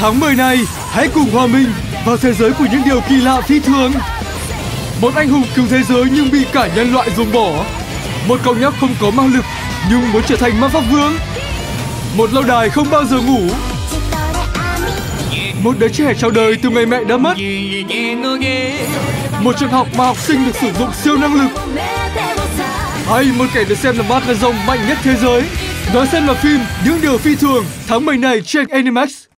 Tháng 10 này, hãy cùng hòa mình vào thế giới của những điều kỳ lạ phi thường. Một anh hùng cứu thế giới nhưng bị cả nhân loại ruồng bỏ. Một cậu nhóc không có ma lực nhưng muốn trở thành ma pháp vương. Một lâu đài không bao giờ ngủ. Một đứa trẻ chào đời từ ngày mẹ đã mất. Một trường học mà học sinh được sử dụng siêu năng lực. Hay một kẻ được xem là ma rồng mạnh nhất thế giới. Đó xem là phim Những điều phi thường tháng 10 này trên Animax.